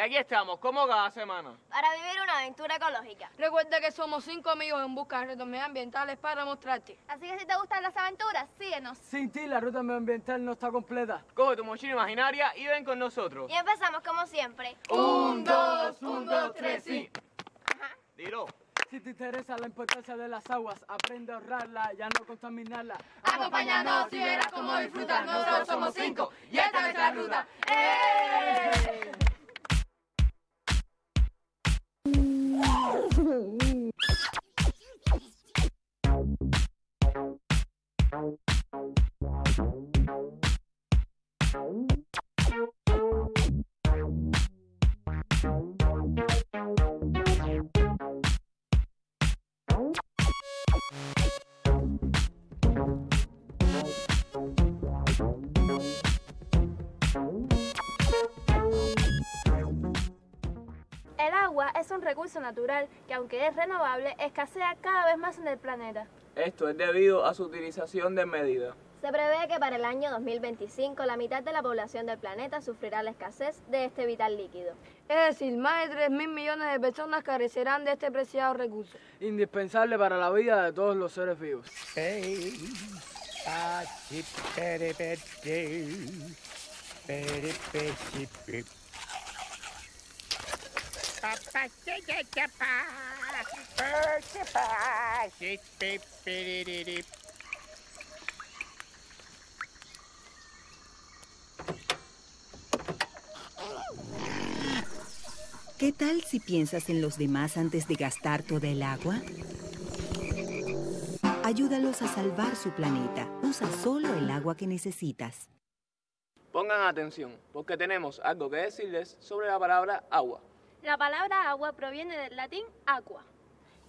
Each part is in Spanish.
Y aquí estamos, como cada semana. Para vivir una aventura ecológica. Recuerda que somos cinco amigos en busca de retos medioambientales para mostrarte. Así que si te gustan las aventuras, síguenos. Sin ti la ruta medioambiental no está completa. Coge tu mochila imaginaria y ven con nosotros. Y empezamos como siempre. Un, dos, un, dos, tres, sí. Dilo. Si te interesa la importancia de las aguas, aprende a ahorrarla, ya no contaminarla. Acompáñanos y verás cómo disfrutar. Nosotros somos cinco y esta es nuestra ruta. ¡Eh! El es un recurso natural que aunque es renovable, escasea cada vez más en el planeta. Esto es debido a su utilización desmedida. Se prevé que para el año 2025 la mitad de la población del planeta sufrirá la escasez de este vital líquido. Es decir, más de 3 mil millones de personas carecerán de este preciado recurso. Indispensable para la vida de todos los seres vivos. ¿Qué tal si piensas en los demás antes de gastar toda el agua? Ayúdalos a salvar su planeta. Usa solo el agua que necesitas. Pongan atención, porque tenemos algo que decirles sobre la palabra agua. La palabra agua proviene del latín aqua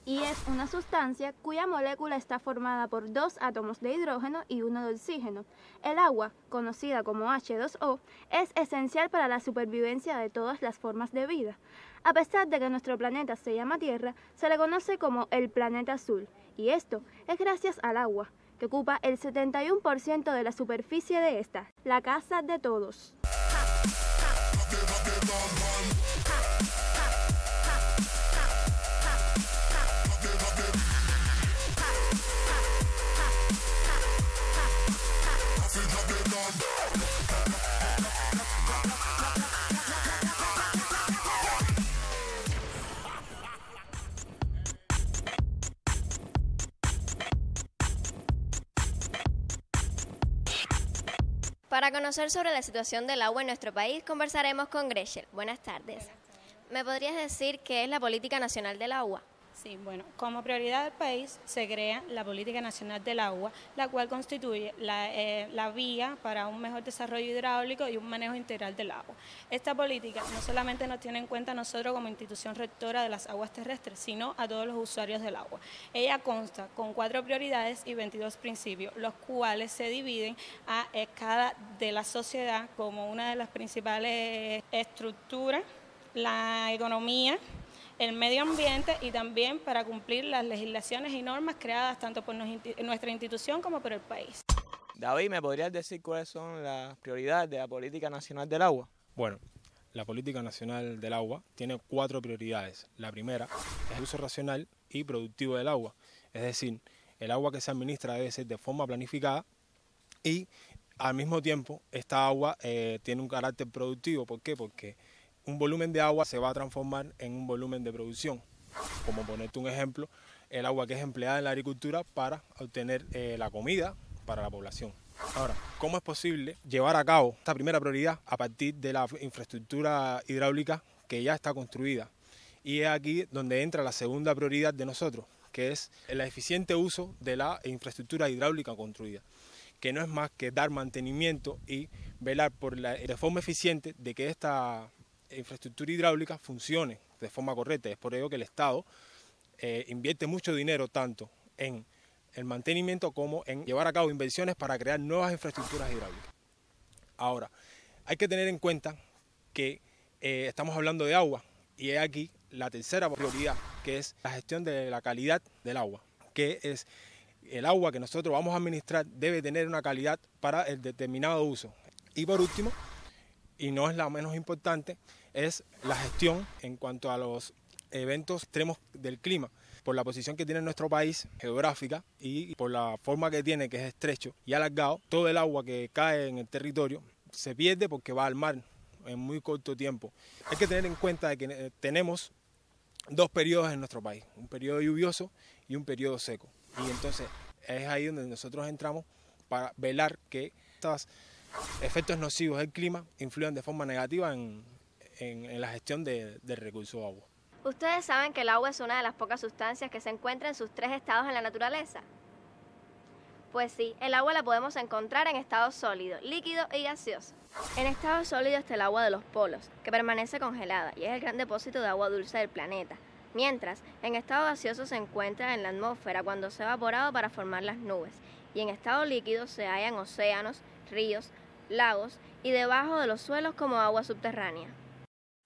y es una sustancia cuya molécula está formada por dos átomos de hidrógeno y uno de oxígeno. El agua, conocida como H2O, es esencial para la supervivencia de todas las formas de vida. A pesar de que nuestro planeta se llama Tierra, se le conoce como el planeta azul, y esto es gracias al agua, que ocupa el 71% de la superficie de esta, la casa de todos. Para conocer sobre la situación del agua en nuestro país, conversaremos con Greschel. Buenas tardes. ¿Me podrías decir qué es la Política Nacional del Agua? Sí, bueno, como prioridad del país se crea la Política Nacional del Agua, la cual constituye la, eh, la, vía para un mejor desarrollo hidráulico y un manejo integral del agua. Esta política no solamente nos tiene en cuenta nosotros como institución rectora de las aguas terrestres, sino a todos los usuarios del agua. Ella consta con cuatro prioridades y 22 principios, los cuales se dividen a escala de la sociedad como una de las principales estructuras, la economía, el medio ambiente y también para cumplir las legislaciones y normas creadas tanto por nuestra institución como por el país. David, ¿me podrías decir cuáles son las prioridades de la Política Nacional del Agua? Bueno, la Política Nacional del Agua tiene cuatro prioridades. La primera es el uso racional y productivo del agua, es decir, el agua que se administra debe ser de forma planificada y al mismo tiempo esta agua eh, tiene un carácter productivo. ¿Por qué? Porque un volumen de agua se va a transformar en un volumen de producción. Como ponerte un ejemplo, el agua que es empleada en la agricultura para obtener eh, la comida para la población. Ahora, ¿cómo es posible llevar a cabo esta primera prioridad a partir de la infraestructura hidráulica que ya está construida? Y es aquí donde entra la segunda prioridad de nosotros, que es el eficiente uso de la infraestructura hidráulica construida, que no es más que dar mantenimiento y velar por la, de forma eficiente de que esta infraestructura hidráulica funcione de forma correcta. Es por ello que el Estado eh, invierte mucho dinero tanto en el mantenimiento como en llevar a cabo inversiones para crear nuevas infraestructuras hidráulicas. Ahora, hay que tener en cuenta que eh, estamos hablando de agua y es aquí la tercera prioridad, que es la gestión de la calidad del agua, que es el agua que nosotros vamos a administrar debe tener una calidad para el determinado uso. Y por último, y no es la menos importante, es la gestión en cuanto a los eventos extremos del clima por la posición que tiene nuestro país geográfica y por la forma que tiene, que es estrecho y alargado, todo el agua que cae en el territorio se pierde porque va al mar en muy corto tiempo. Hay que tener en cuenta que eh, tenemos dos periodos en nuestro país, un periodo lluvioso y un periodo seco. Y entonces es ahí donde nosotros entramos para velar que estos efectos nocivos del clima influyan de forma negativa en, la gestión del recurso agua. Ustedes saben que el agua es una de las pocas sustancias que se encuentra en sus tres estados en la naturaleza. Pues sí, el agua la podemos encontrar en estado sólido, líquido y gaseoso. En estado sólido está el agua de los polos, que permanece congelada y es el gran depósito de agua dulce del planeta. Mientras, en estado gaseoso se encuentra en la atmósfera cuando se ha evaporado para formar las nubes. Y en estado líquido se hallan océanos, ríos, lagos y debajo de los suelos como agua subterránea.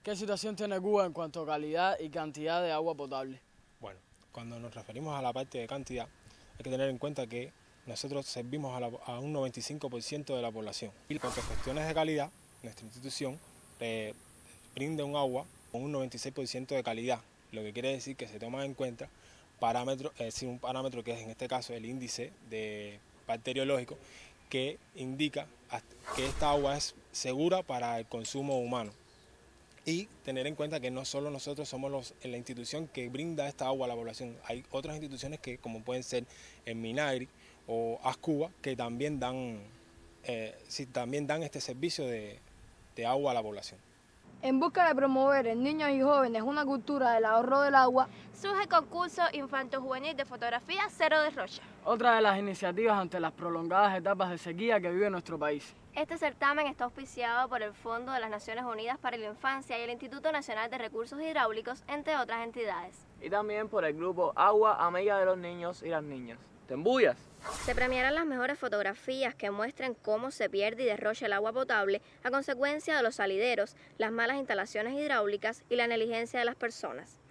¿Qué situación tiene Cuba en cuanto a calidad y cantidad de agua potable? Bueno, cuando nos referimos a la parte de cantidad, hay que tener en cuenta que nosotros servimos a, un 95% de la población. Y a cuestiones de calidad, nuestra institución eh, brinda un agua con un 96% de calidad, lo que quiere decir que se toma en cuenta parámetros, es un parámetro que es en este caso el índice de bacteriológico, que indica que esta agua es segura para el consumo humano. Y tener en cuenta que no solo nosotros somos los, la institución que brinda esta agua a la población, hay otras instituciones que como pueden ser el Minagri, o Ascuba, que también dan, eh, también dan este servicio de, de agua a la población. En busca de promover en niños y jóvenes una cultura del ahorro del agua, surge el concurso Infanto Juvenil de Fotografía Cero de Rocha. Otra de las iniciativas ante las prolongadas etapas de sequía que vive nuestro país. Este certamen está auspiciado por el Fondo de las Naciones Unidas para la Infancia y el Instituto Nacional de Recursos Hidráulicos, entre otras entidades. Y también por el grupo Agua Amiga de los Niños y las Niñas. ¿Te embullas? Se premiarán las mejores fotografías que muestren cómo se pierde y derrocha el agua potable a consecuencia de los salideros, las malas instalaciones hidráulicas y la negligencia de las personas.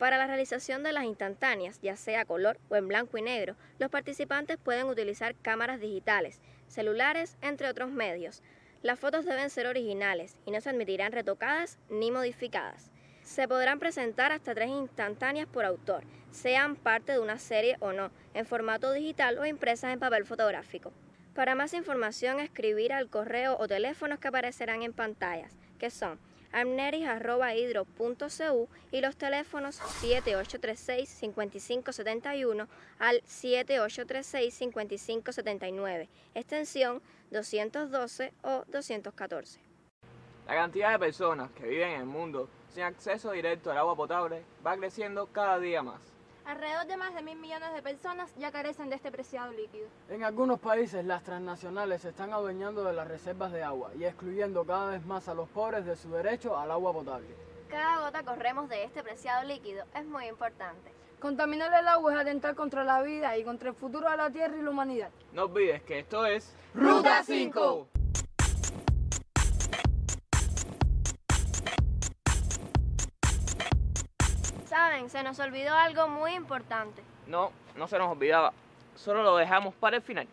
Para la realización de las instantáneas, ya sea color o en blanco y negro, los participantes pueden utilizar cámaras digitales, celulares, entre otros medios. Las fotos deben ser originales y no se admitirán retocadas ni modificadas. Se podrán presentar hasta tres instantáneas por autor, sean parte de una serie o no, en formato digital o impresas en papel fotográfico. Para más información, escribir al correo o teléfonos que aparecerán en pantallas, que son amneris.hidro.cu y los teléfonos 7836-5571 al 7836-5579, extensión 212 o 214. La cantidad de personas que viven en el mundo sin acceso directo al agua potable va creciendo cada día más. Alrededor de más de mil millones de personas ya carecen de este preciado líquido. En algunos países las transnacionales se están adueñando de las reservas de agua y excluyendo cada vez más a los pobres de su derecho al agua potable. Cada gota corremos de este preciado líquido es muy importante. Contaminar el agua es atentar contra la vida y contra el futuro de la Tierra y la humanidad. No olvides que esto es Ruta 5. Se nos olvidó algo muy importante. No, no se nos olvidaba. Solo lo dejamos para el final.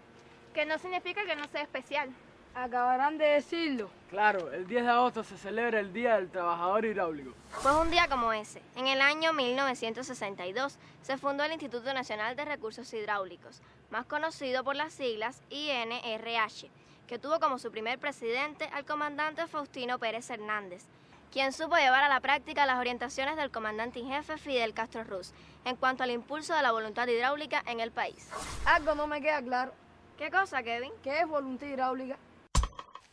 Que no significa que no sea especial. Acabarán de decirlo. Claro, el 10 de agosto se celebra el Día del Trabajador Hidráulico. Pues un día como ese, en el año 1962, se fundó el Instituto Nacional de Recursos Hidráulicos, más conocido por las siglas INRH, que tuvo como su primer presidente al comandante Faustino Pérez Hernández, quien supo llevar a la práctica las orientaciones del comandante en jefe Fidel Castro Ruz en cuanto al impulso de la voluntad hidráulica en el país. Algo no me queda claro. ¿Qué cosa, Kevin? ¿Qué es voluntad hidráulica?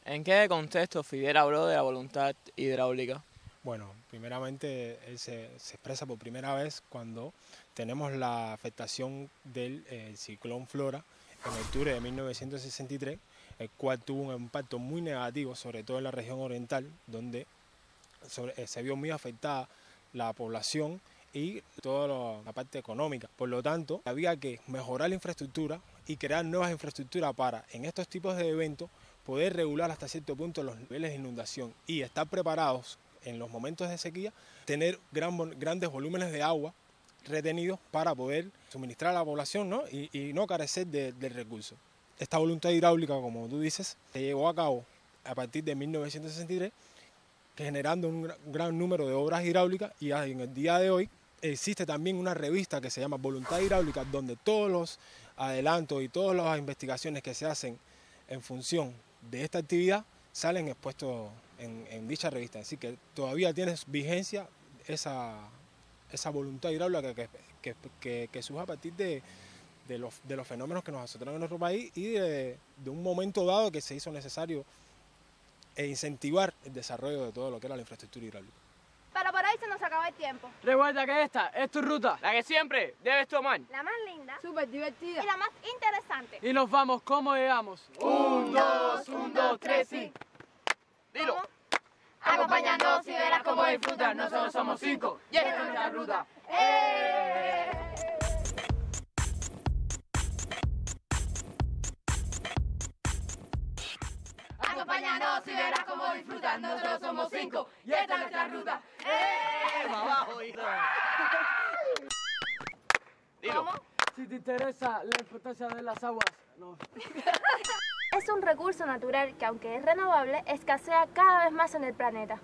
¿En qué contexto Fidel habló de la voluntad hidráulica? Bueno, primeramente él se, expresa por primera vez cuando tenemos la afectación del eh, ciclón Flora en octubre de 1963, el cual tuvo un impacto muy negativo, sobre todo en la región oriental, donde eh, se vio muy afectada la población y toda la parte económica. Por lo tanto, había que mejorar la infraestructura y crear nuevas infraestructuras para, en estos tipos de eventos, poder regular hasta cierto punto los niveles de inundación y estar preparados en los momentos de sequía, tener grandes volúmenes de agua retenidos para poder suministrar a la población y, no carecer del recurso. Esta voluntad hidráulica, como tú dices, se llevó a cabo a partir de 1963, generando un gra- gran número de obras hidráulicas y en el día de hoy existe también una revista que se llama Voluntad Hidráulica, donde todos los adelantos y todas las investigaciones que se hacen en función de esta actividad salen expuestos en, dicha revista. Así que todavía tiene vigencia esa, esa voluntad hidráulica que, que, que- surge a partir de, de los, de los fenómenos que nos azotaron en nuestro país y de un momento dado que se hizo necesario e incentivar el desarrollo de todo lo que era la infraestructura hidráulica. Pero por ahí se nos acaba el tiempo. Recuerda que esta es tu ruta. La que siempre debes tomar. La más linda Súper divertida. Y la más interesante. Y nos vamos, ¿cómo llegamos? Un, dos, un, dos, tres, sí. Dilo. Acompáñanos y verás cómo disfrutar. Nosotros somos cinco y esta es nuestra ruta. ¡Eh! Acompáñanos y verás cómo disfrutar. Nosotros somos cinco y esta es nuestra ruta. ¡Eh! Dilo. Si te interesa la importancia de las aguas, no. Es un recurso natural que, aunque es renovable, escasea cada vez más en el planeta.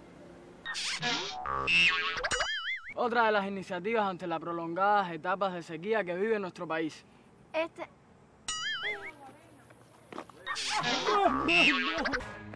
Otra de las iniciativas ante las prolongadas etapas de sequía que vive nuestro país. Este. oh, no.